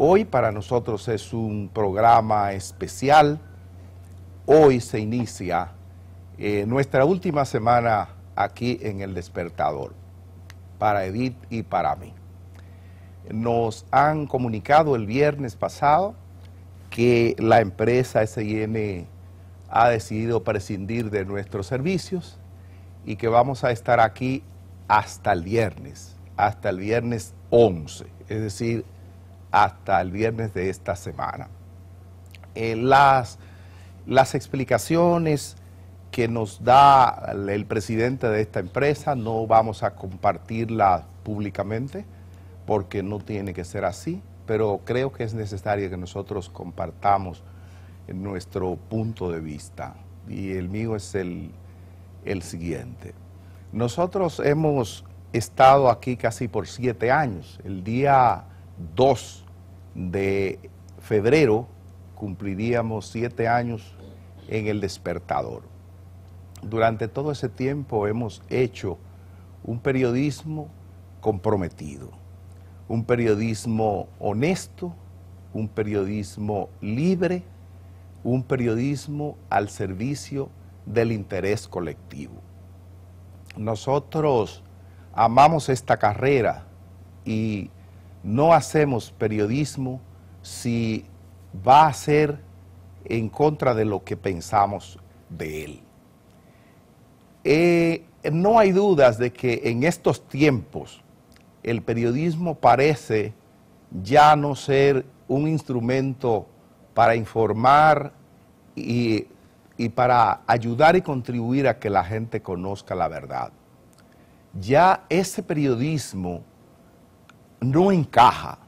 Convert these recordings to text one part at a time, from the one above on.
Hoy para nosotros es un programa especial. Hoy se inicia eh, nuestra última semana aquí en El Despertador, para Edith y para mí. Nos han comunicado el viernes pasado que la empresa SIN ha decidido prescindir de nuestros servicios y que vamos a estar aquí hasta el viernes, hasta el viernes 11, es decir, hasta el viernes de esta semana. Eh, las, las explicaciones que nos da el presidente de esta empresa no vamos a compartirlas públicamente porque no tiene que ser así, pero creo que es necesario que nosotros compartamos nuestro punto de vista y el mío es el, el siguiente. Nosotros hemos estado aquí casi por siete años. El día 2 de febrero cumpliríamos siete años en el despertador. Durante todo ese tiempo hemos hecho un periodismo comprometido, un periodismo honesto, un periodismo libre, un periodismo al servicio del interés colectivo. Nosotros amamos esta carrera y no hacemos periodismo si va a ser en contra de lo que pensamos de él. Eh, no hay dudas de que en estos tiempos el periodismo parece ya no ser un instrumento para informar y, y para ayudar y contribuir a que la gente conozca la verdad. Ya ese periodismo no encaja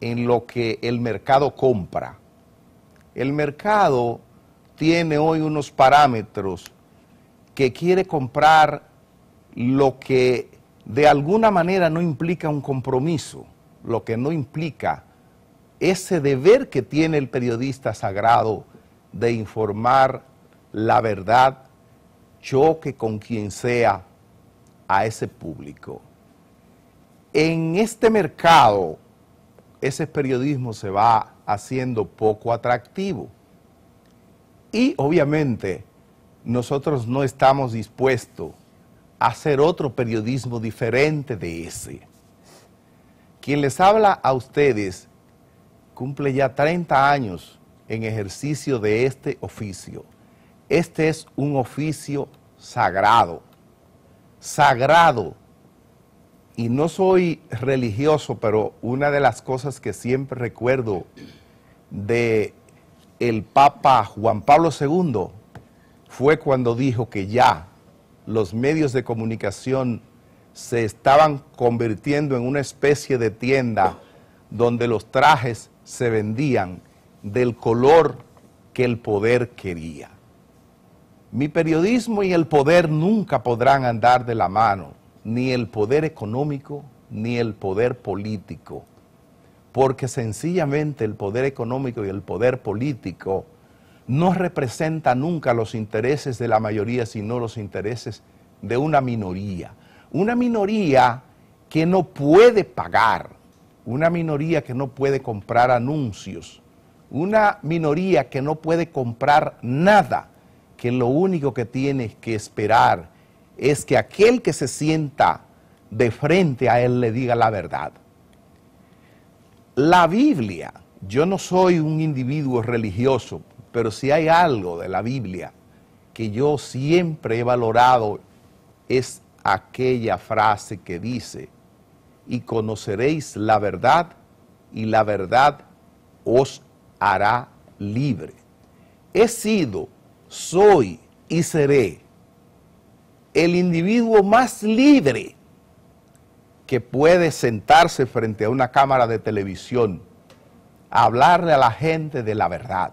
en lo que el mercado compra. El mercado tiene hoy unos parámetros que quiere comprar lo que de alguna manera no implica un compromiso, lo que no implica ese deber que tiene el periodista sagrado de informar la verdad, choque con quien sea a ese público. En este mercado, ese periodismo se va haciendo poco atractivo. Y obviamente nosotros no estamos dispuestos a hacer otro periodismo diferente de ese. Quien les habla a ustedes cumple ya 30 años en ejercicio de este oficio. Este es un oficio sagrado, sagrado y no soy religioso, pero una de las cosas que siempre recuerdo de el Papa Juan Pablo II fue cuando dijo que ya los medios de comunicación se estaban convirtiendo en una especie de tienda donde los trajes se vendían del color que el poder quería. Mi periodismo y el poder nunca podrán andar de la mano ni el poder económico ni el poder político, porque sencillamente el poder económico y el poder político no representa nunca los intereses de la mayoría, sino los intereses de una minoría. Una minoría que no puede pagar, una minoría que no puede comprar anuncios, una minoría que no puede comprar nada, que lo único que tiene que esperar es que aquel que se sienta de frente a él le diga la verdad. La Biblia, yo no soy un individuo religioso, pero si hay algo de la Biblia que yo siempre he valorado es aquella frase que dice, y conoceréis la verdad, y la verdad os hará libre. He sido, soy y seré el individuo más libre que puede sentarse frente a una cámara de televisión, hablarle a la gente de la verdad,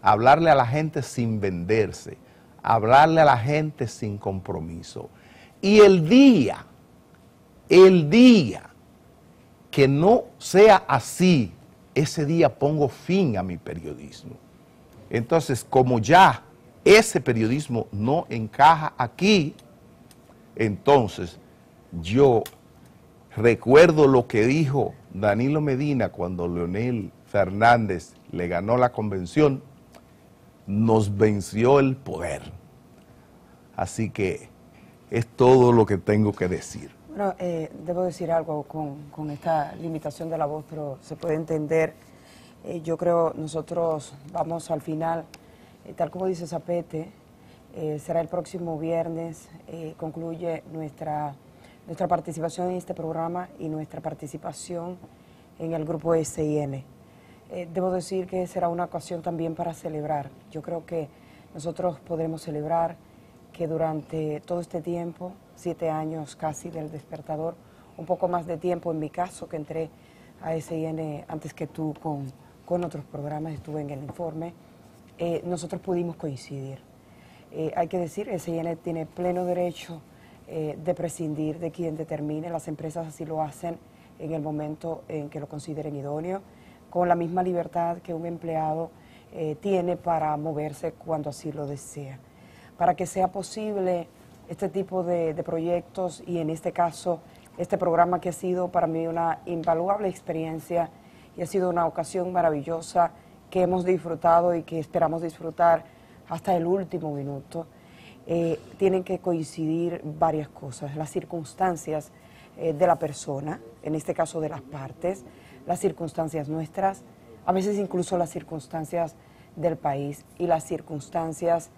hablarle a la gente sin venderse, hablarle a la gente sin compromiso. Y el día, el día que no sea así, ese día pongo fin a mi periodismo. Entonces, como ya ese periodismo no encaja aquí, entonces, yo recuerdo lo que dijo Danilo Medina, cuando Leonel Fernández le ganó la convención, nos venció el poder. Así que es todo lo que tengo que decir. Bueno, eh, debo decir algo con, esta limitación de la voz, pero se puede entender. Eh, yo creo nosotros vamos al final, eh, tal como dice Zapete, será el próximo viernes, concluye nuestra, nuestra participación en este programa y nuestra participación en el grupo SIN. debo decir que será una ocasión también para celebrar. Yo creo que nosotros podremos celebrar que durante todo este tiempo, siete años casi del despertador, un poco más de tiempo en mi caso, que entré a SIN antes que tú con, con otros programas, estuve en el informe, eh, nosotros pudimos coincidir. Eh, hay que decir, SIN tiene pleno derecho eh, de prescindir de quien determine, las empresas así lo hacen en el momento en que lo consideren idóneo, con la misma libertad que un empleado tiene para moverse cuando así lo desea. Para que sea posible este tipo de, proyectos y en este caso este programa que ha sido para mí una invaluable experiencia y ha sido una ocasión maravillosa que hemos disfrutado y que esperamos disfrutar hasta el último minuto. Eh, tienen que coincidir varias cosas, las circunstancias eh, de la persona, en este caso de las partes, las circunstancias nuestras, a veces incluso las circunstancias del país y las circunstancias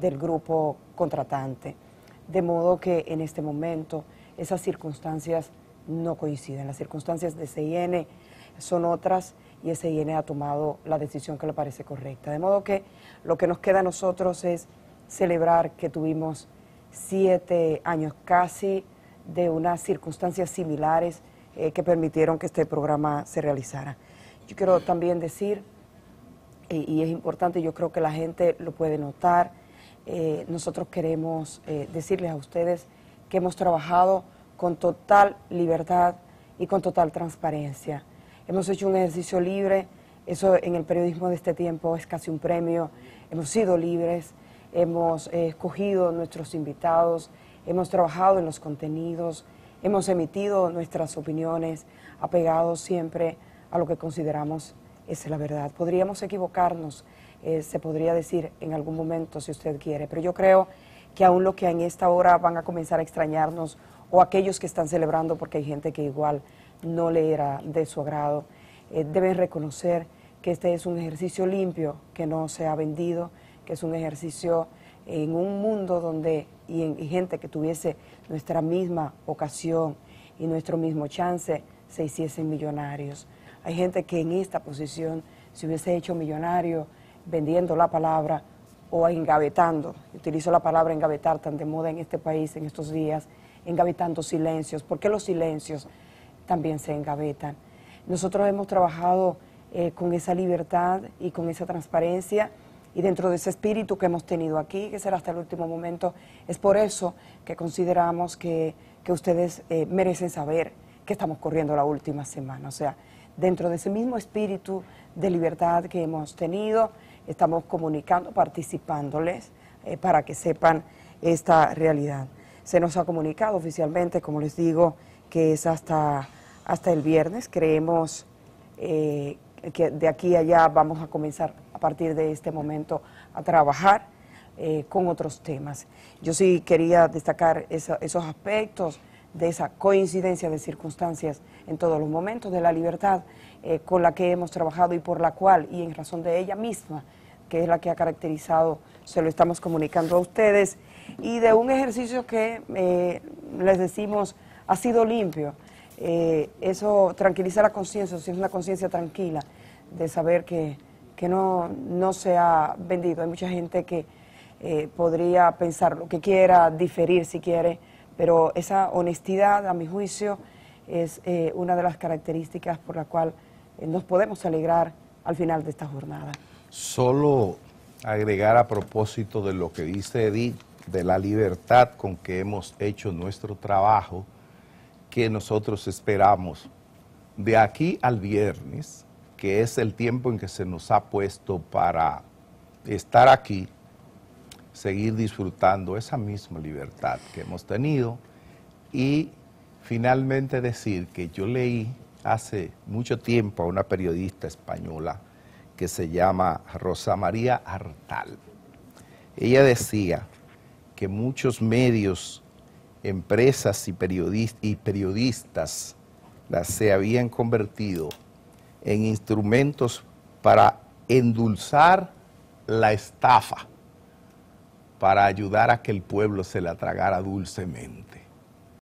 del grupo contratante. De modo que en este momento esas circunstancias no coinciden. Las circunstancias de CIN son otras y CIN ha tomado la decisión que le parece correcta. De modo que lo que nos queda a nosotros es celebrar que tuvimos siete años casi de unas circunstancias similares eh, que permitieron que este programa se realizara. Yo quiero también decir, y es importante, yo creo que la gente lo puede notar, eh, nosotros queremos eh, decirles a ustedes que hemos trabajado con total libertad y con total transparencia. Hemos hecho un ejercicio libre, eso en el periodismo de este tiempo es casi un premio. Hemos sido libres, hemos eh, escogido nuestros invitados, hemos trabajado en los contenidos, hemos emitido nuestras opiniones apegados siempre a lo que consideramos es la verdad. Podríamos equivocarnos eh, se podría decir en algún momento si usted quiere, pero yo creo que aún lo que en esta hora van a comenzar a extrañarnos o aquellos que están celebrando porque hay gente que igual no le era de su agrado, eh, deben reconocer que este es un ejercicio limpio, que no se ha vendido, que es un ejercicio en un mundo donde y, en, gente que tuviese nuestra misma ocasión y nuestro mismo chance se hiciesen millonarios. Hay gente que en esta posición se hubiese hecho millonario vendiendo la palabra o engavetando, utilizo la palabra engavetar tan de moda en este país en estos días, engavetando silencios, porque los silencios también se engavetan. Nosotros hemos trabajado eh, con esa libertad y con esa transparencia y dentro de ese espíritu que hemos tenido aquí, que será hasta el último momento, es por eso que consideramos que, ustedes eh, merecen saber que estamos corriendo la última semana. O sea, dentro de ese mismo espíritu de libertad que hemos tenido, estamos comunicando, participándoles eh, para que sepan esta realidad. Se nos ha comunicado oficialmente, como les digo, que es hasta, hasta el viernes. Creemos eh, que de aquí a allá vamos a comenzar a partir de este momento a trabajar eh, con otros temas. Yo sí quería destacar esos aspectos de esa coincidencia de circunstancias en todos los momentos de la libertad con la que hemos trabajado y por la cual, y en razón de ella misma, que es la que ha caracterizado, se lo estamos comunicando a ustedes, y de un ejercicio que eh, les decimos ha sido limpio. Eh, eso tranquiliza la conciencia, si es una conciencia tranquila de saber que, no, no, se ha vendido. Hay mucha gente que eh, podría pensar lo que quiera, diferir si quiere, pero esa honestidad, a mi juicio, es una de las características por la cual nos podemos alegrar al final de esta jornada. Solo agregar a propósito de lo que dice Edith, de la libertad con que hemos hecho nuestro trabajo, que nosotros esperamos de aquí al viernes, que es el tiempo en que se nos ha puesto para estar aquí, seguir disfrutando esa misma libertad que hemos tenido y finalmente decir que yo leí hace mucho tiempo a una periodista española que se llama Rosa María Artal. Ella decía que muchos medios, empresas y, periodistas se habían convertido en instrumentos para endulzar la estafa, para ayudar a que el pueblo se la tragara dulcemente.